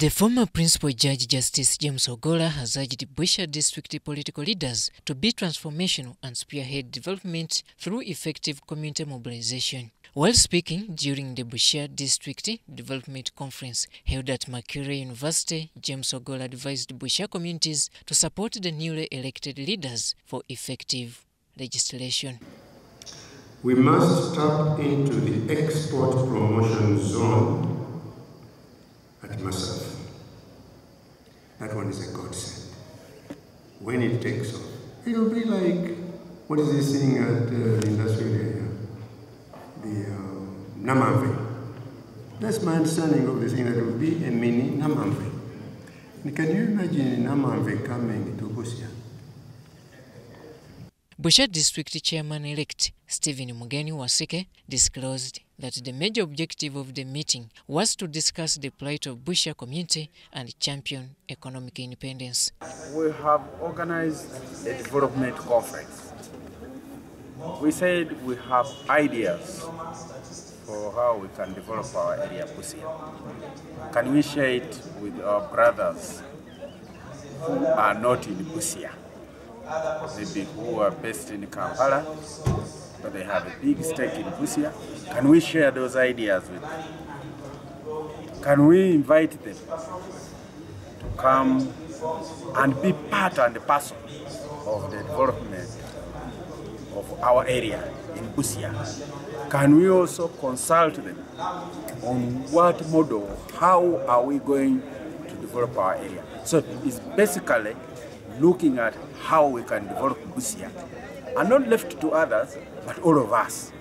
The former Principal Judge Justice James Ogoola has urged Busia district political leaders to be transformational and spearhead development through effective community mobilization. While speaking during the Busia District Development Conference held at Makerere University, James Ogoola advised Busia communities to support the newly elected leaders for effective legislation. We must tap into the export promotion zone at Masaf. That one is a godsend. When it takes off, it'll be like, what is this thing at uh, industrial area? The uh, Namanve. That's my understanding of the thing, that it will be a mini Namanve. And can you imagine Namanve coming to Busia? Busia District Chairman-elect Stephen Mugeni Wasike disclosed that the major objective of the meeting was to discuss the plight of Busia community and champion economic independence. We have organized a development conference. We said we have ideas for how we can develop our area Busia. Can we share it with our brothers who are not in Busia? maybe who are based in Kampala, but they have a big stake in Busia. Can we share those ideas with them? Can we invite them to come and be part and parcel of the development of our area in Busia? Can we also consult them on what model, how are we going to develop our area? So it's basically looking at how we can develop Busia. And not left to others, but all of us.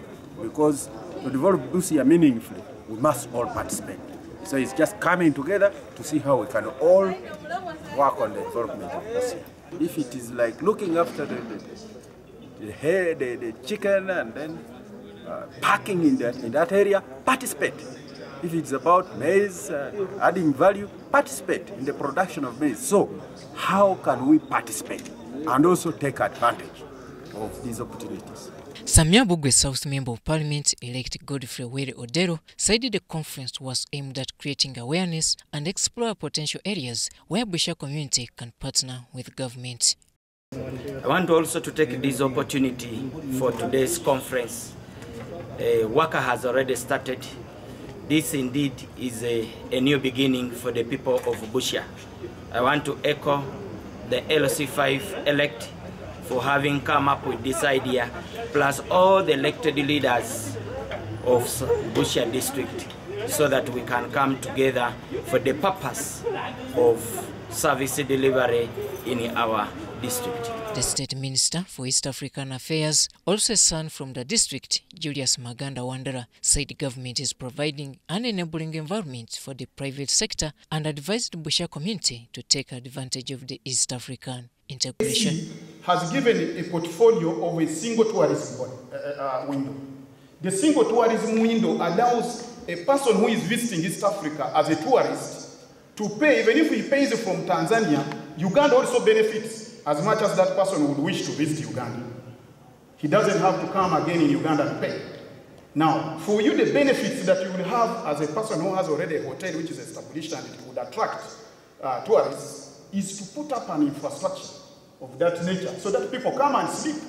Because to develop Busia meaningfully, we must all participate. So it's just coming together to see how we can all work on the development of Busia. If it is like looking after the, the, the hair, the, the chicken, and then uh, parking in that, in that area, participate. If it's about maize, uh, adding value, participate in the production of maize. So, how can we participate and also take advantage of these opportunities? Samia Bugwe South Member of Parliament elect Godfrey Were Odero said the conference was aimed at creating awareness and explore potential areas where Busha community can partner with government. I want also to take this opportunity for today's conference. Uh, worker has already started this indeed is a, a, new beginning for the people of Busha. I want to echo the LC5 elect for having come up with this idea, plus all the elected leaders of Busia district, so that we can come together for the purpose of service delivery in our district. The State Minister for East African Affairs, also a son from the district, Julius Maganda Wandera, said the government is providing an enabling environment for the private sector and advised the Busia community to take advantage of the East African integration. Has given a portfolio of a single tourism uh, uh, window. The single tourism window allows a person who is visiting East Africa as a tourist to pay, even if he pays from Tanzania, Uganda also benefits as much as that person would wish to visit Uganda. He doesn't have to come again in Uganda and pay. Now, for you, the benefits that you will have as a person who has already a hotel which is established and it would attract uh, tourists is to put up an infrastructure of that nature so that people come and sleep,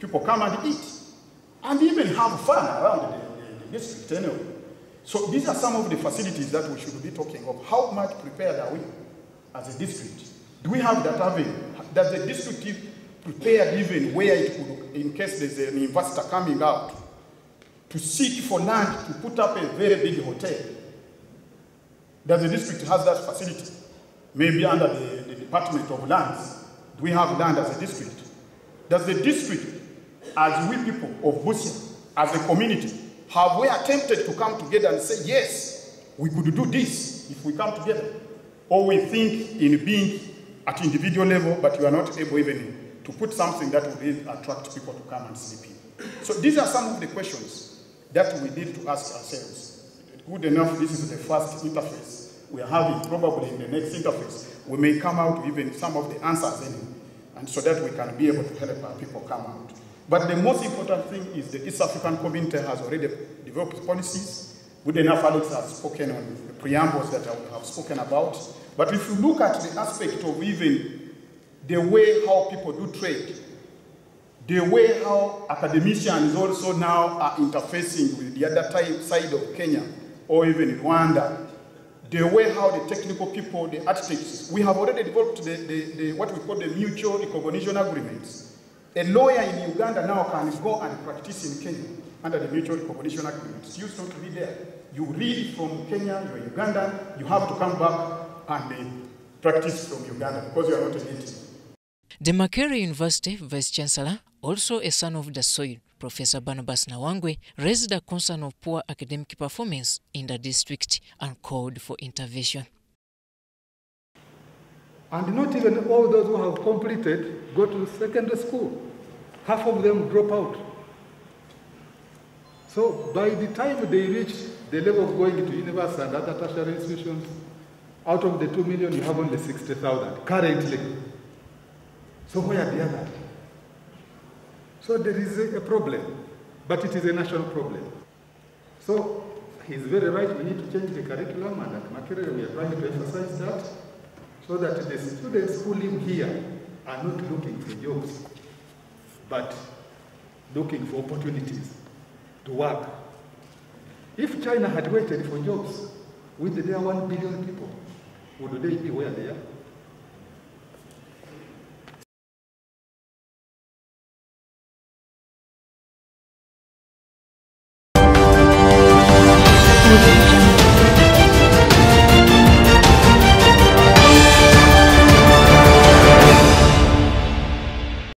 people come and eat, and even have fun around the, the, the district anyway. So these are some of the facilities that we should be talking of. How much prepared are we as a district? Do we have that avenue? Does the district prepared even where it could, in case there's an investor coming out, to seek for land to put up a very big hotel? Does the district have that facility? Maybe under the, the Department of Lands. We have land as a district? Does the district, as we people of Busia, as a community, have we attempted to come together and say, yes, we could do this if we come together? Or we think in being at individual level, but you are not able even to put something that will really attract people to come and sleep in. So these are some of the questions that we need to ask ourselves. Good enough, this is the first interface we are having. Probably in the next interface, we may come out even some of the answers in it, and so that we can be able to help our people come out. But the most important thing is the East African community has already developed policies Good enough, Alex has spoken on the preambles that I have spoken about. But if you look at the aspect of even the way how people do trade, the way how academicians also now are interfacing with the other side of Kenya or even Rwanda, the way how the technical people, the architects, we have already developed the, the, the, what we call the mutual recognition agreements. A lawyer in Uganda now can go and practice in Kenya under the mutual recognition agreements. You used not to be there. You read from Kenya, you're Ugandan, you have to come back and uh, practice from Uganda because you are not a native. The Makerere University Vice Chancellor, also a son of the soil, Professor Barnabas Nawangwe, raised a concern of poor academic performance in the district and called for intervention. And not even all those who have completed go to secondary school. Half of them drop out. So by the time they reach the level of going to university and other tertiary institutions, out of the 2 million, you have only 60,000 currently. So where are the others? So there is a problem, but it is a national problem. So he's very right, we need to change the curriculum, and at Makerere we are trying to emphasize that, so that the students who live here are not looking for jobs, but looking for opportunities to work. If China had waited for jobs with their 1 billion people, would they be where they are?